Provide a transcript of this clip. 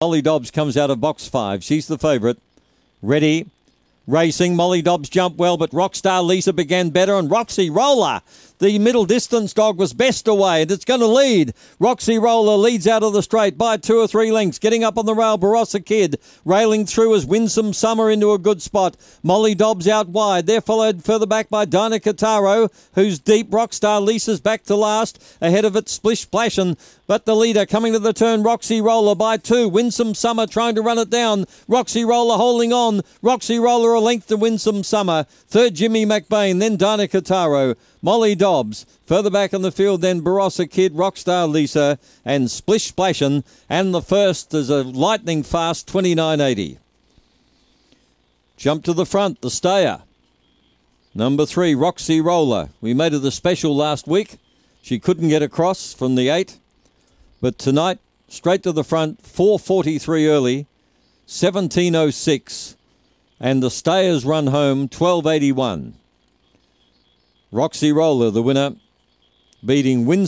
Molly Dobbs comes out of box five. She's the favourite. Ready. Racing. Molly Dobbs jumped well, but Rockstar Lisa began better, and Roxy Roller the middle distance dog was best away, and it's going to lead. Roxy Roller leads out of the straight by two or three lengths. Getting up on the rail, Barossa Kid railing through as Winsome Summer into a good spot. Molly Dobbs out wide. They're followed further back by Dinah Kataro, who's deep. Rockstar Lisa's back to last. Ahead of it, Splish Splashin'. But the leader coming to the turn, Roxy Roller by two. Winsome Summer trying to run it down. Roxy Roller holding on. Roxy Roller a length to Winsome Summer. Third, Jimmy McBain. Then Dinah Kataro. Molly Dobbs. Further back in the field, then Barossa Kid, Rockstar Lisa, and Splish Splashin'. And the first is a lightning fast 29.80. Jump to the front, the stayer. Number three, Roxy Roller. We made her the special last week. She couldn't get across from the eight. But tonight, straight to the front, 4.43 early, 17.06. And the stayers run home, 12.81. Roxy Roller, the winner, beating Win.